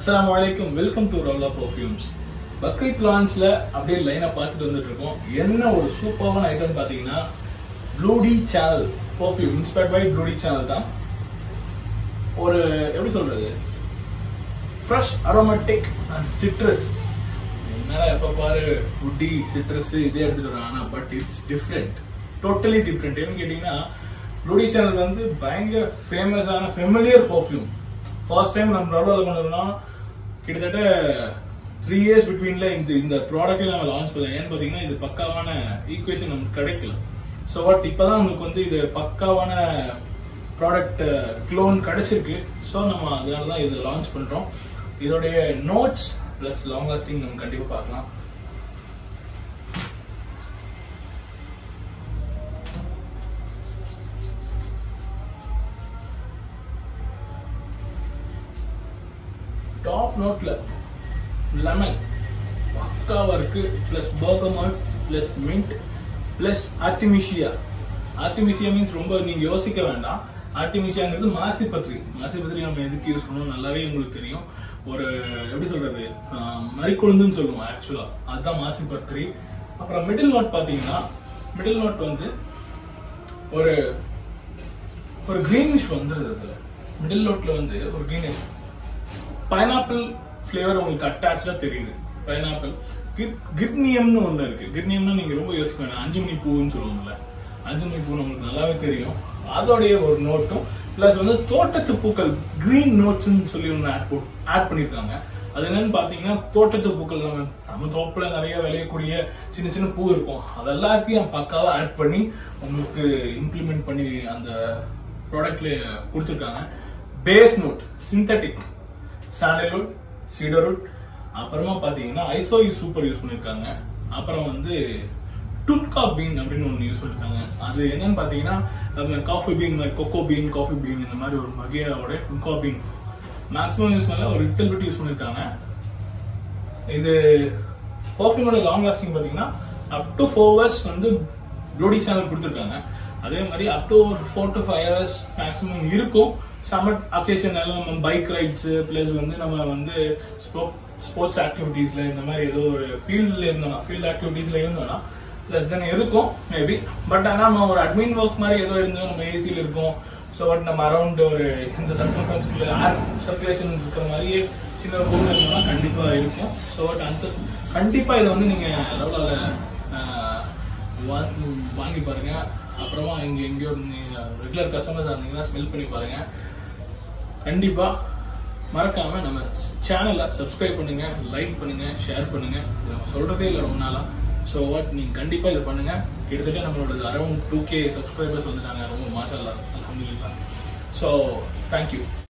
அஸ்லாம் வலைக்கும் welcome to ரவுலா பர்ஃப்யூம்ஸ் பக்ரீத் லான்ச்ல அப்படியே லைனை பார்த்துட்டு வந்துட்டு இருக்கோம் என்ன ஒரு சூப்பரான ஐட்டம் பார்த்தீங்கன்னா Bleu de Chanel perfume inspired by Bleu de Chanel தான். ஒரு எப்படி சொல்றது? ஃப்ரெஷ் அரோமேட்டிக் அண்ட் சிட்ரஸ் என்னடா எப்போ பாரு உட்டி சிட்ரஸ் இதே எடுத்துட்டு வராங்க ஆனால் but it's different totally different ஏன்னு கேட்டிங்கன்னா ப்ளூடி சேனல் வந்து பயங்கர ஃபேமஸான ஃபெமிலியர் பர்ஃப்யூம் ஃபர்ஸ்ட் டைம் நம்ம டவுன்லோட் பண்ணதுன்னா கிட்டத்தட்ட த்ரீ இயர்ஸ் பிட்வீன்ல இந்த இந்த ப்ராடக்ட்டை நம்ம லான்ச் பண்ணலாம் ஏன்னு பார்த்தீங்கன்னா இது பக்காவான ஈக்குவேஷன் நமக்கு கிடைக்கல. ஸோ வாட் இப்போதான் நம்மளுக்கு வந்து இது பக்காவான ப்ராடக்ட் க்ளோன் கிடைச்சிருக்கு. ஸோ நம்ம அதனால தான் இதை லான்ச் பண்ணுறோம் இதோடைய நோட்ஸ் ப்ளஸ் லாங் லாஸ்டிங் நம்ம கண்டிப்பாக பார்க்கலாம். டாப் நோட்டில் லெமன் பக்காவா இருக்கு plus bergamot plus mint plus artemisia artemisia means ரொம்ப நீங்க யோசிக்க வேண்டாம். ஆர்டிமிஷியாங்கிறது மாசி பத்திரி மாசி பத்திரி நம்ம எதுக்கு யூஸ் பண்ணணும் நல்லாவே உங்களுக்கு தெரியும். ஒரு எப்படி சொல்றது? மறிக்கொழுந்துன்னு சொல்லுவோம் ஆக்சுவலா அதுதான் மாசி பத்திரி அப்புறம் மிடில் நோட் பாத்தீங்கன்னா மிடில் நோட் வந்து ஒரு ஒரு கிரீனிஷ் வந்துருது அதுல. மிடில் நோட்ல வந்து ஒரு கிரீனிஷ் பைனாப்பிள் ஃப்ளேவர் உங்களுக்கு அட்டாச்சா தெரியுது. பைனாப்பிள் கிர்னியம்னு ஒன்று இருக்கு. கிர்னியம்னா நீங்க ரொம்ப யோசிக்க வேணாம். அஞ்சு மணி பூன்னு சொல்லுவோம்ல. அஞ்சு மணி பூ நம்மளுக்கு நல்லாவே தெரியும். அதோடைய ஒரு நோட்டும் பிளஸ் வந்து தோட்டத்து பூக்கள் கிரீன் நோட்ஸ்னு சொல்லி ஒன்று ஆட் ஆட் பண்ணியிருக்காங்க அது என்னன்னு பார்த்தீங்கன்னா தோட்டத்து பூக்கள் நம்ம நம்ம தோப்புல நிறைய விளையக்கூடிய சின்ன சின்ன பூ இருக்கும். அதெல்லாத்தையும் பக்காவாக ஆட் பண்ணி உங்களுக்கு இம்ப்ளிமெண்ட் பண்ணி அந்த ப்ராடக்ட்ல கொடுத்துருக்காங்க. Base note synthetic sandalwood cedarwood அப்புறமா பார்த்தீங்கன்னா ஐசோயி சூப்பர் யூஸ் பண்ணியிருக்காங்க. அப்புறம் வந்து டுன்கா பீன் அப்படின்னு ஒன்று யூஸ் பண்ணியிருக்காங்க. அது என்னன்னு பார்த்தீங்கன்னா காஃபி பீன் மாதிரி கொக்கோ பீன் காஃபி பீன் இந்த மாதிரி ஒரு வகையோட டுன்கா பீன் மேக்ஸிமம் யூஸ் பண்ணல ஒரு லிட்டில் பிட் யூஸ் பண்ணியிருக்காங்க. இது பர்ஃப்யூமோட லாங் லாஸ்டிங் பார்த்தீங்கன்னா அப் டு ஃபோர் ஹவர்ஸ் வந்து ப்ளூடி சேனல் கொடுத்துருக்காங்க. அதே மாதிரி அப் டு ஒரு four to five hours maximum இருக்கும் சம்மர் அக்கேஷனால நம்ம பைக் ரைட்ஸு ப்ளஸ் வந்து நம்ம வந்து ஸ்போர்ட்ஸ் ஆக்டிவிட்டீஸில் இந்த மாதிரி ஏதோ ஒரு ஃபீல்டில் இருந்தோம்னா ஃபீல்ட் ஆக்டிவிட்டீஸில் இருந்தோம்னா ப்ளஸ் தென் இருக்கும் மேபி பட் ஆனால் நம்ம ஒரு அட்மின் ஒர்க் மாதிரி ஏதோ இருந்தோம் நம்ம ஏசியில் இருக்கோம் ஸோ பட் நம்ம அரௌண்ட் ஒரு இந்த சர்க்கம்ஃபரன்ஸ்க்குள்ள ஏர் சர்க்குலேஷன் இருக்கிற மாதிரியே சின்ன ரூம் இருந்தோம்னா கண்டிப்பாக இருக்கும். ஸோ பட் அந்த கண்டிப்பாக இதை வந்து நீங்கள் லெவலால வாங்கி பாருங்கள் அப்புறமா இங்க எங்கேயோ நீங்க ரெகுலர் கஸ்டமர்ஸ் இருந்தீங்கன்னா ஸ்மெல் பண்ணி பாருங்க. கண்டிப்பா மறக்காம நம்ம சேனலை சப்ஸ்கிரைப் பண்ணுங்க லைக் பண்ணுங்க ஷேர் பண்ணுங்க. இது நம்ம சொல்றதே இல்லை ரொம்ப நாளா. ஸோ வாட் நீங்க கண்டிப்பா இதை பண்ணுங்க. கிட்டத்தட்ட நம்மளோட அரௌண்ட் டூ கே சப்ஸ்கிரைபர்ஸ் வந்துட்டாங்க. ரொம்ப மாஷல்லா. அல்ஹம்துலில்லாஹ். So thank you